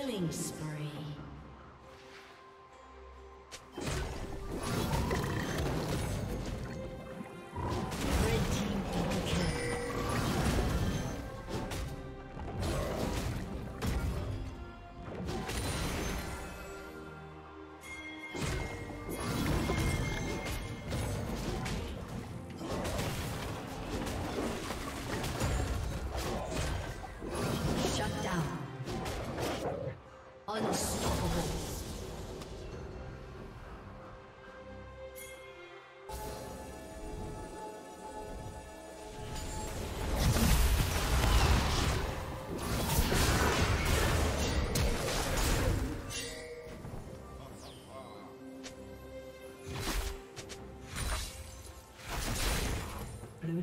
Killing spree.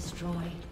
Destroyed.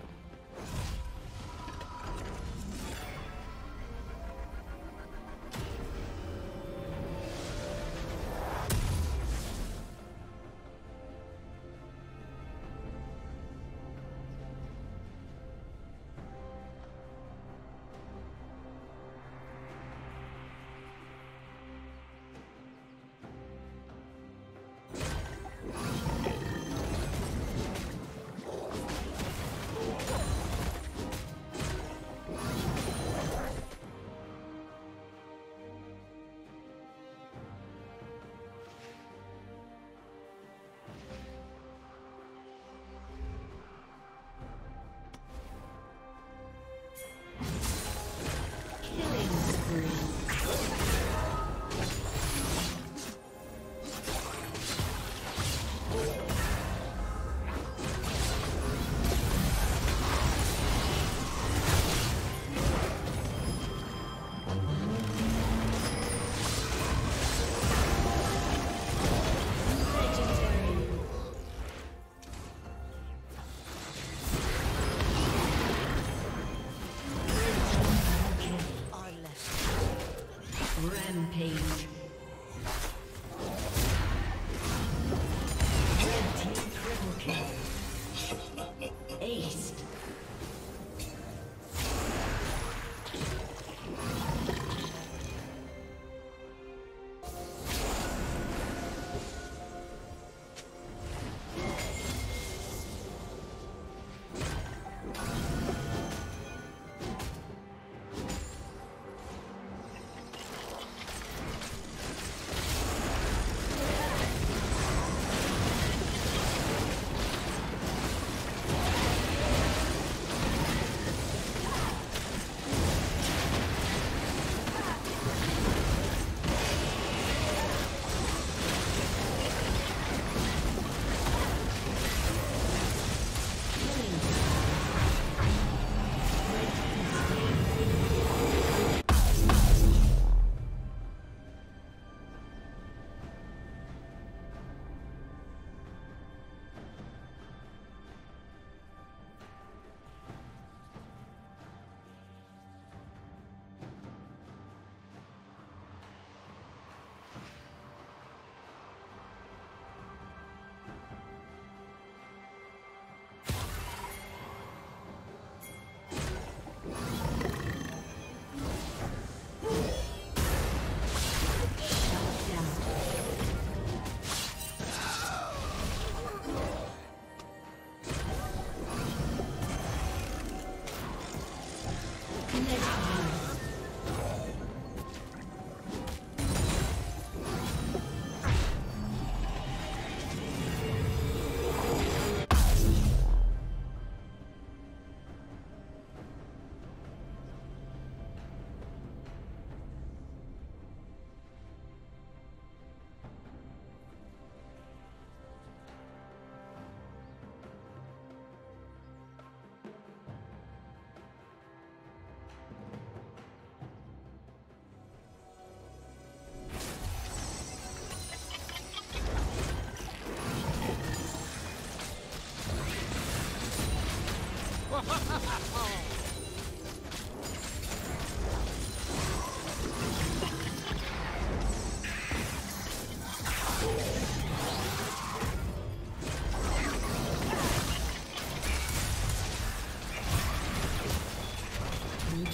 现在卡吗？